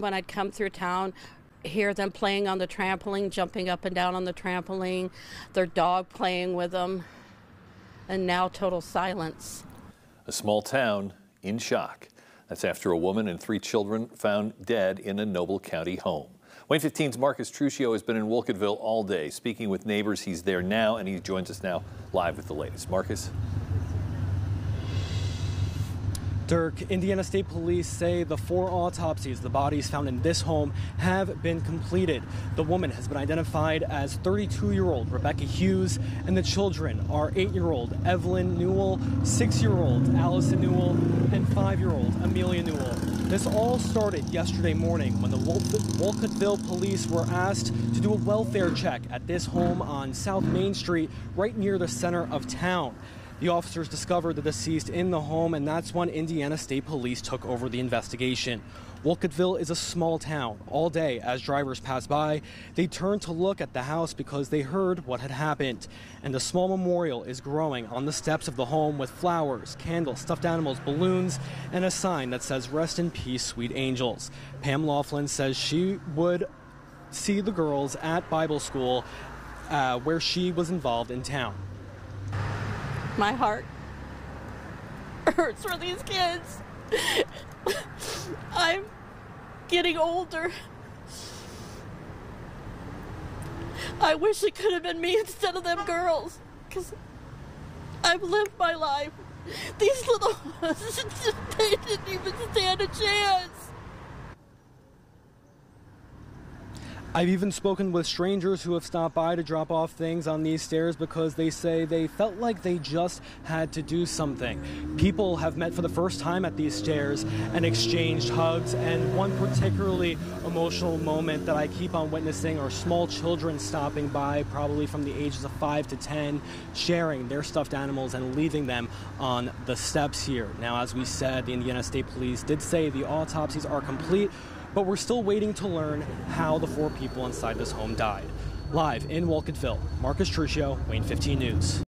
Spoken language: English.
When I'd come through town, hear them playing on the trampoline, jumping up and down on the trampoline, their dog playing with them, and now total silence. A small town in shock. That's after a woman and three children found dead in a Noble County home. WANE 15's Marcus Trucchio has been in Wolcottville all day, speaking with neighbors. He's there now, and he joins us now live with the latest. Marcus? Dirk, Indiana State Police say the four autopsies, the bodies found in this home, have been completed. The woman has been identified as 32 year old Rebecca Hughes, and the children are 8 year old Evelyn Newell, 6 year old Allison Newell, and 5 year old Amelia Newell. This all started yesterday morning when the Wolcottville police were asked to do a welfare check at this home on South Main Street, right near the center of town. The officers discovered the deceased in the home, and that's when Indiana State Police took over the investigation. Wolcottville is a small town. All day, as drivers pass by, they turn to look at the house because they heard what had happened. And a small memorial is growing on the steps of the home with flowers, candles, stuffed animals, balloons, and a sign that says, Rest in peace, sweet angels. Pam Laughlin says she would see the girls at Bible school uh, where she was involved in town. My heart hurts for these kids. I'm getting older. I wish it could have been me instead of them girls. Because I've lived my life. These little ones, they didn't even stand a chance. I've even spoken with strangers who have stopped by to drop off things on these stairs because they say they felt like they just had to do something. People have met for the first time at these stairs and exchanged hugs, and one particularly emotional moment that I keep on witnessing are small children stopping by, probably from the ages of 5 to 10, sharing their stuffed animals and leaving them on the steps here. Now, as we said, the Indiana State Police did say the autopsies are complete but we're still waiting to learn how the four people inside this home died. Live in Wolcottville, Marcus Trucchio, WANE 15 News.